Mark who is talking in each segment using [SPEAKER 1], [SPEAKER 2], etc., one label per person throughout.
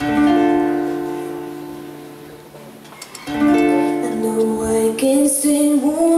[SPEAKER 1] I know I can say won't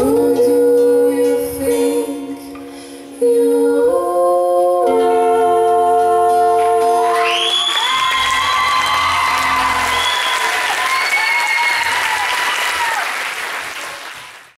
[SPEAKER 1] Ooh.